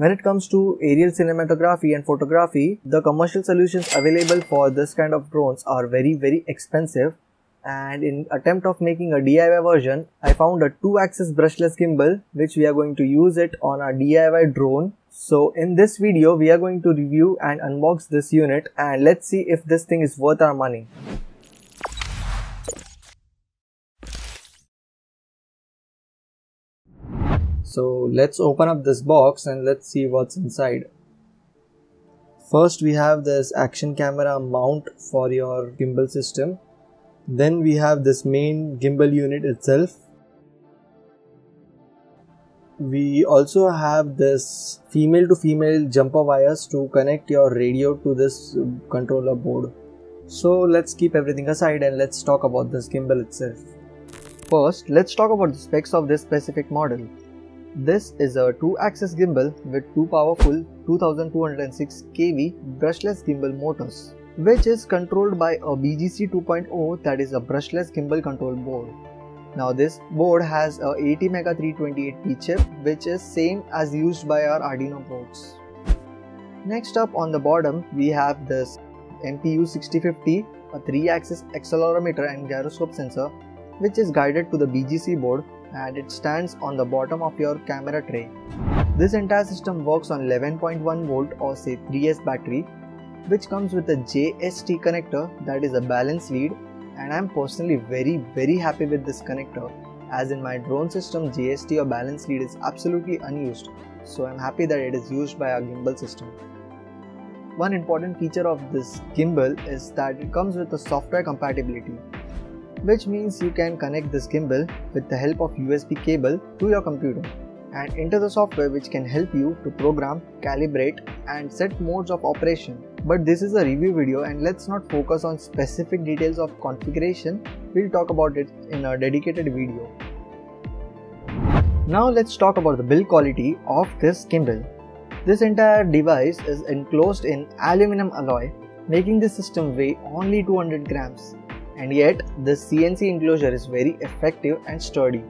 When it comes to aerial cinematography and photography, the commercial solutions available for this kind of drones are very very expensive and in attempt of making a DIY version, I found a 2-axis brushless gimbal which we are going to use it on our DIY drone. So in this video, we are going to review and unbox this unit and let's see if this thing is worth our money. So let's open up this box and let's see what's inside. First we have this action camera mount for your gimbal system. Then we have this main gimbal unit itself. We also have this female to female jumper wires to connect your radio to this controller board. So let's keep everything aside and let's talk about this gimbal itself. First, let's talk about the specs of this specific model. This is a 2-axis gimbal with two powerful 2206 kV brushless gimbal motors, which is controlled by a BGC 2.0 that is a brushless gimbal control board. Now this board has a ATmega 328P chip which is same as used by our Arduino boards. Next up on the bottom we have this MPU 6050, a 3-axis accelerometer and gyroscope sensor which is guided to the BGC board and it stands on the bottom of your camera tray. This entire system works on 11.1 volt or say 3S battery which comes with a JST connector that is a balance lead and I'm personally very very happy with this connector as in my drone system JST or balance lead is absolutely unused so I'm happy that it is used by our gimbal system. One important feature of this gimbal is that it comes with a software compatibility which means you can connect this gimbal with the help of USB cable to your computer and enter the software which can help you to program, calibrate and set modes of operation. But this is a review video and let's not focus on specific details of configuration, we'll talk about it in a dedicated video. Now let's talk about the build quality of this gimbal. This entire device is enclosed in aluminum alloy, making this system weigh only 200 grams and yet the CNC enclosure is very effective and sturdy.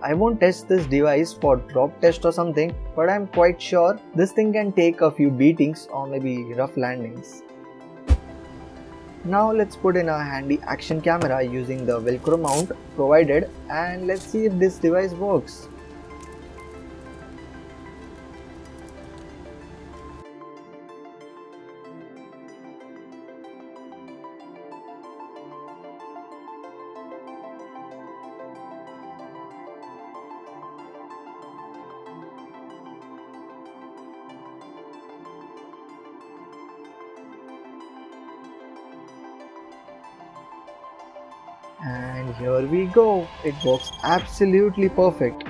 I won't test this device for drop test or something but I'm quite sure this thing can take a few beatings or maybe rough landings. Now let's put in a handy action camera using the velcro mount provided and let's see if this device works. And here we go. It works absolutely perfect.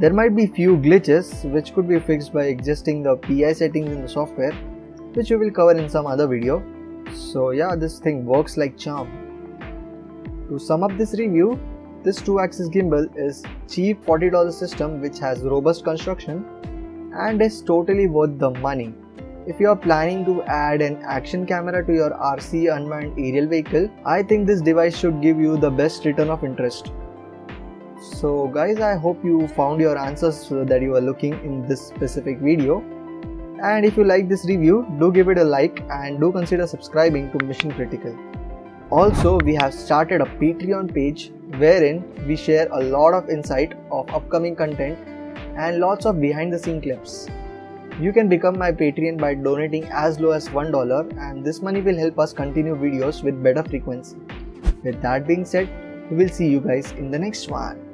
There might be few glitches which could be fixed by adjusting the PI settings in the software which we will cover in some other video. So yeah this thing works like charm. To sum up this review this 2-axis gimbal is cheap $40 system which has robust construction and is totally worth the money if you are planning to add an action camera to your RC unmanned aerial vehicle, I think this device should give you the best return of interest. So guys, I hope you found your answers that you are looking in this specific video. And if you like this review, do give it a like and do consider subscribing to Mission Critical. Also, we have started a Patreon page wherein we share a lot of insight of upcoming content and lots of behind the scene clips. You can become my Patreon by donating as low as $1 and this money will help us continue videos with better frequency. With that being said, we will see you guys in the next one.